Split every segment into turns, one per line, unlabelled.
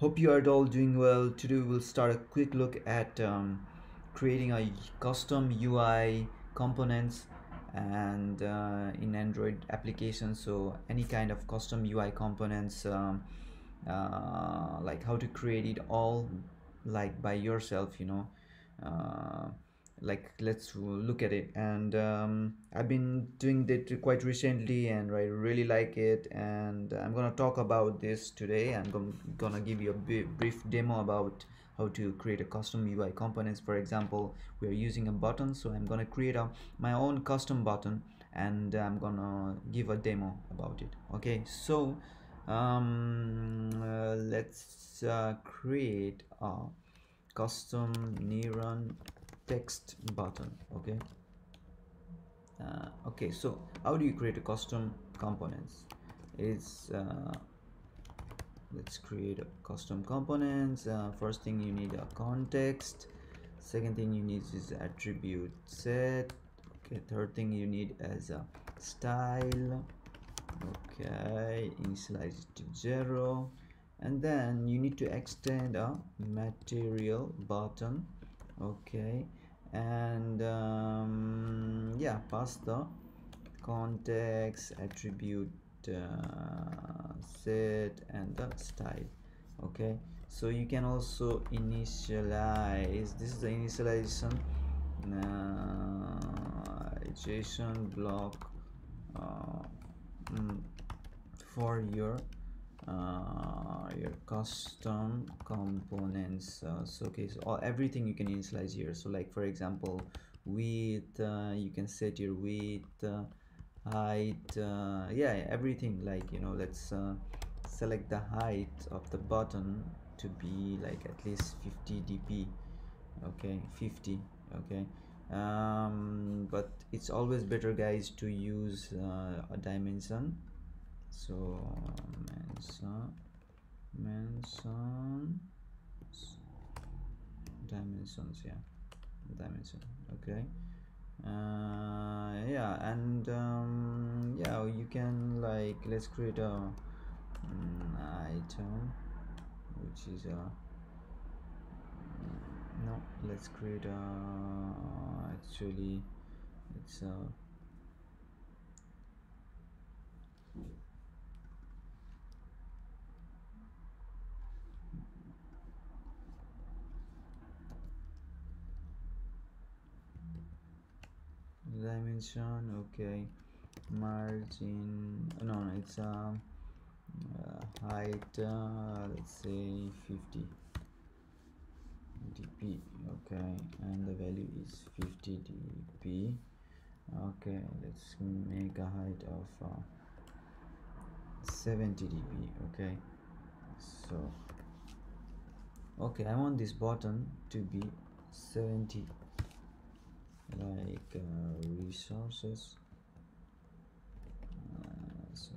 hope you are all doing well. Today we'll start a quick look at um, creating a custom UI components and uh, in Android applications. So any kind of custom UI components um, uh, like how to create it all like by yourself you know uh, like let's look at it. And um, I've been doing that quite recently and I really like it. And I'm gonna talk about this today. I'm gonna give you a brief demo about how to create a custom UI components. For example we are using a button so I'm gonna create a my own custom button and I'm gonna give a demo about it. Okay so um, uh, let's uh, create a custom neuron text button okay? Uh, okay so how do you create a custom components? It's uh, let's create a custom components. Uh, first thing you need a context. Second thing you need is attribute set. Okay third thing you need as a style. Okay initialize it to zero. And then you need to extend a material button. Okay and um, yeah pass the context attribute uh, set and the style okay? So you can also initialize this is the initialization uh, JSON block uh, mm, for your uh, your custom components uh, so okay so all everything you can initialize here. So like for example width uh, you can set your width uh, height uh, yeah everything. Like you know let's uh, select the height of the button to be like at least 50 dp okay 50 okay. Um, but it's always better guys to use a dimension. So mention mention dimensions yeah dimension okay. Uh, yeah and um, yeah you can like let's create a um, item which is a no let's create a actually it's a dimension okay. Margin no, no it's um uh, height uh, let's say 50 dp okay and the value is 50 dp okay let's make a height of uh, 70 dp okay. So okay i want this button to be 70 like uh, resources. Uh, so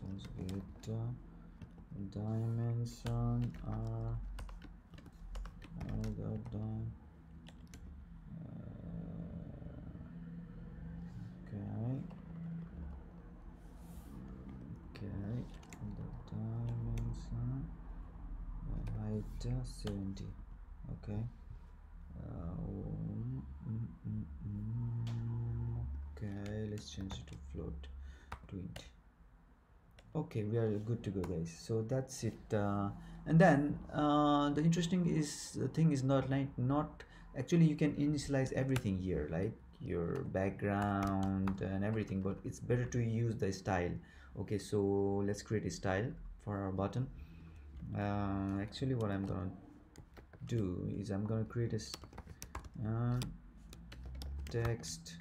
sounds good. Uh, dimension are other than okay. Okay the dimension the height 70 okay let's change it to float 20 okay we are good to go guys. So that's it uh, and then uh, the interesting is the thing is not like not actually you can initialize everything here like your background and everything but it's better to use the style. Okay so let's create a style for our button. Uh, actually what I'm gonna do is I'm gonna create a uh, text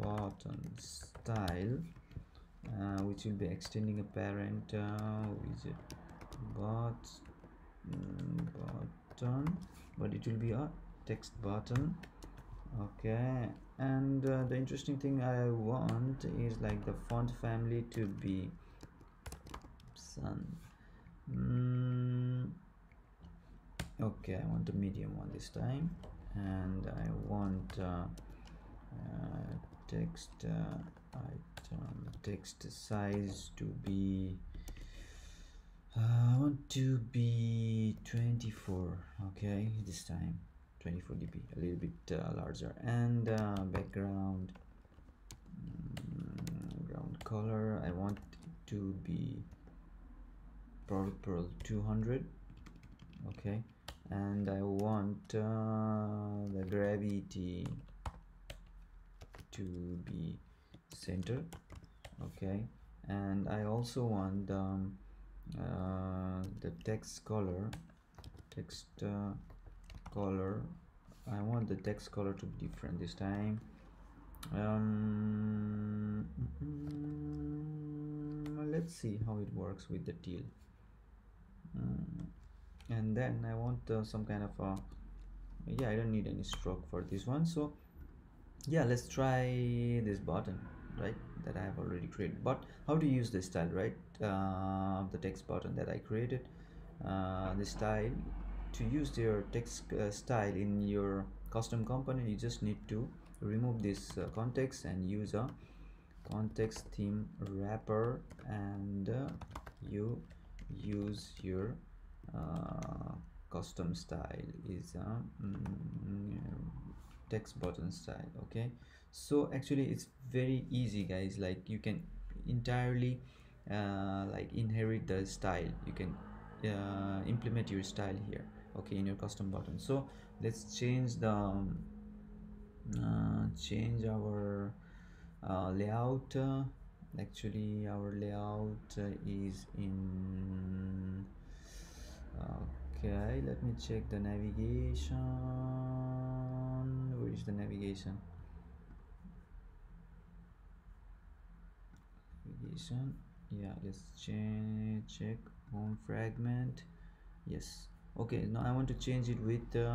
button style uh, which will be extending a parent uh, widget but mm, button but it will be a text button. Okay and uh, the interesting thing I want is like the font family to be sun. Mm, okay I want a medium one this time and I want uh, uh, text uh, item. Text size to be uh, I want to be 24 okay this time. 24 dp a little bit uh, larger. And uh, background mm, ground color I want to be purple 200 okay. And I want uh, the gravity to be center okay? And I also want um, uh, the text color text uh, color. I want the text color to be different this time. Um, mm, let's see how it works with the teal mm, and then I want uh, some kind of a yeah I don't need any stroke for this one so yeah let's try this button right that I have already created. But how to use this style right? Uh, the text button that I created uh, the style. To use your text uh, style in your custom component you just need to remove this uh, context and use a context theme wrapper and uh, you use your uh, custom style is a mm, text button style okay? So actually it's very easy guys. Like you can entirely uh, like inherit the style. You can uh, implement your style here okay in your custom button. So let's change the um, uh, change our uh, layout. Actually our layout is in okay let me check the navigation. Where is the navigation? Navigation. Yeah let's check check home fragment. Yes. Okay now I want to change it with the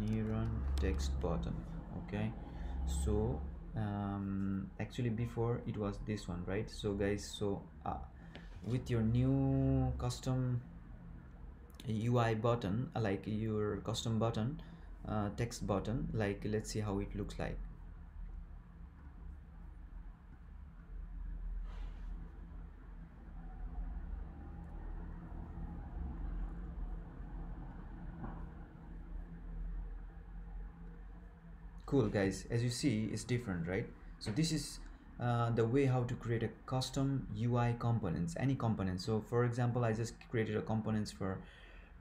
neuron text button. Okay so um, actually before it was this one right? So guys so uh, with your new custom UI button like your custom button uh, text button like let's see how it looks like. Cool guys. As you see it's different right? So this is uh, the way how to create a custom UI components any component. So for example I just created a components for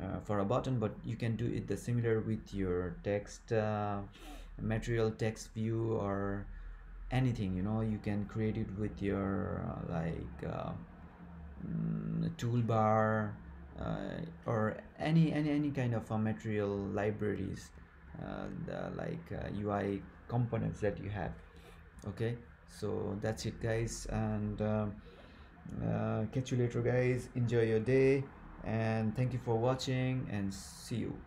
uh, for a button but you can do it the similar with your text uh, material text view or anything you know you can create it with your uh, like uh, mm, toolbar uh, or any any any kind of material libraries the like UI uh, components that you have okay? So that's it guys and uh, catch you later guys. Enjoy your day and thank you for watching and see you